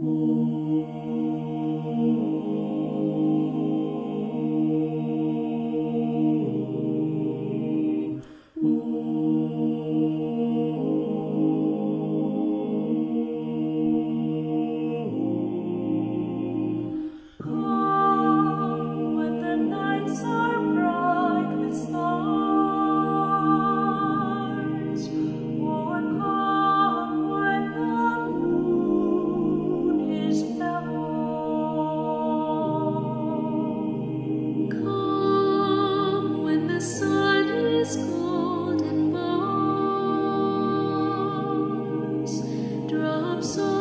Música so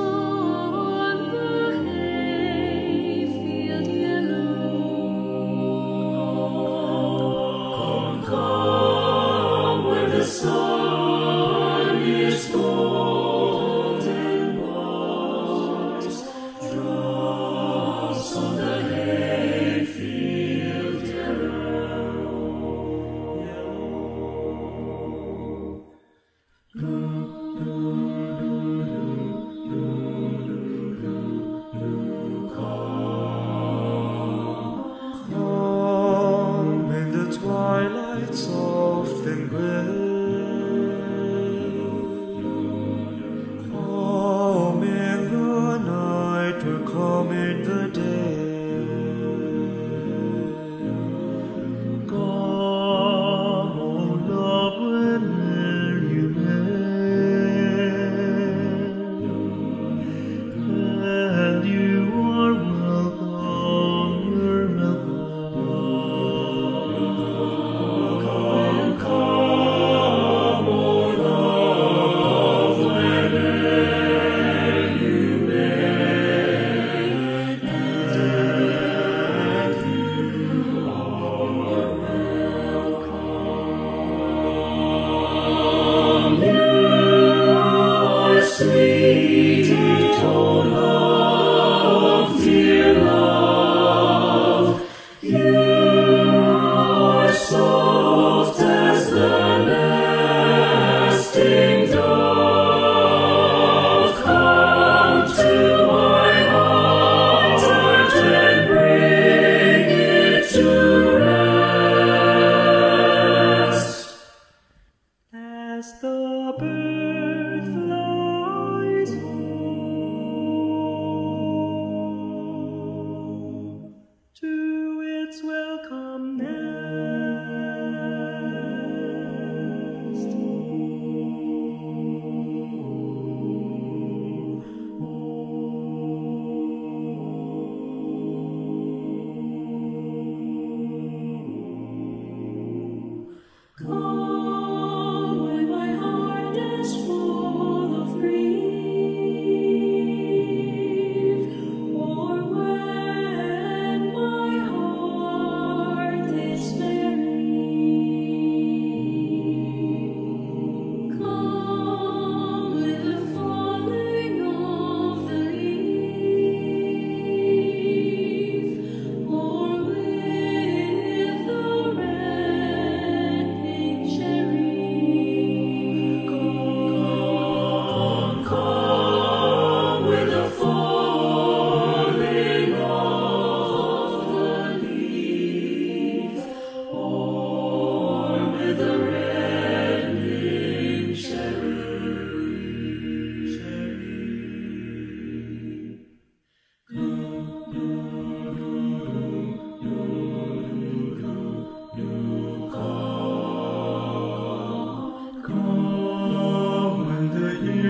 and good. as the bird.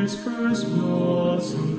Christ, Christ,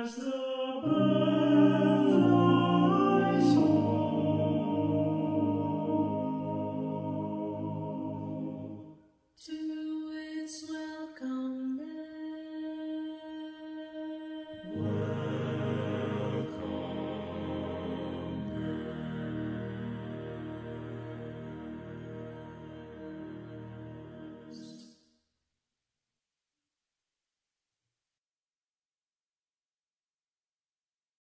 as the